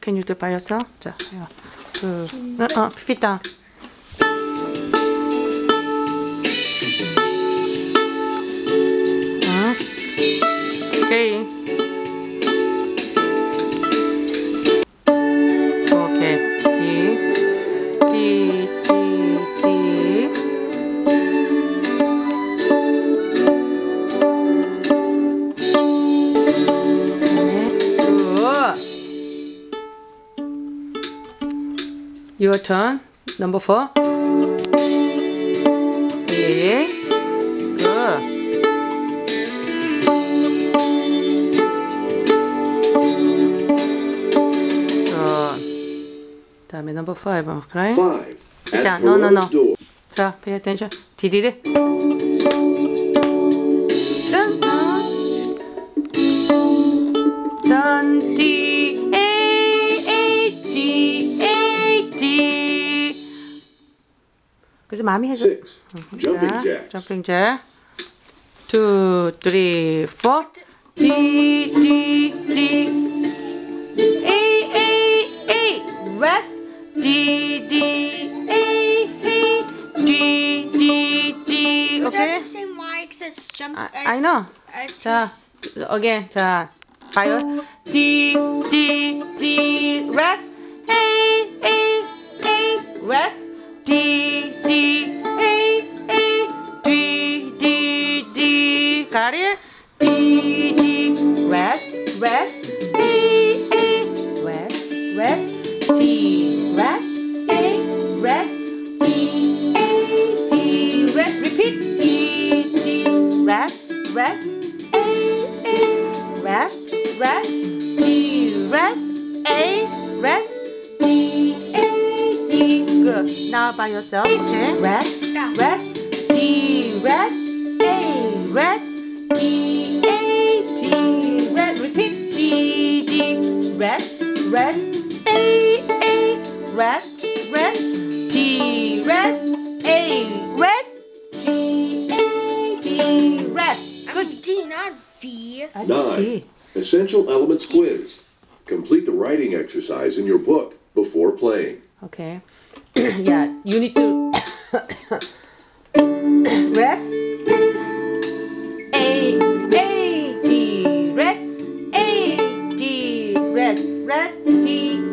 Can you do it by yourself? 자, 야, 그, 어, 어, fit down. 어, 오케이. 오케이. D, D, D, Your turn. Number four. Okay. Good. Good. 다음에 number five. Okay. Five. At Down. No, no, no. Perot's door. 자, pay attention. 디디디. 그래서 마음이 해줘. Six. Jumping 자, jacks. 점핑 잭. Two, three, four. D, D, D. A, A, A. Rest. D, D, A, A. D, D, D. But Okay? that's the same why it says jump. I, uh, I know. uh, 자, again. 자, 봐요. D, D, D. Rest. A, A, A. Rest. D, D, Rest. A, A. Rest, rest. D, rest. A, rest. D, A, D. Good. Now by yourself. Okay. Rest, rest. D, rest. A, rest. D, A, D. Rest. Repeat. D, D. Rest, rest. A, A. Rest, rest. D, rest. Not B. I. Essential Elements Quiz. Complete the writing exercise in your book before playing. Okay. yeah, you need to. Ref. A, A, D, ref. A, D, rest, rest, D.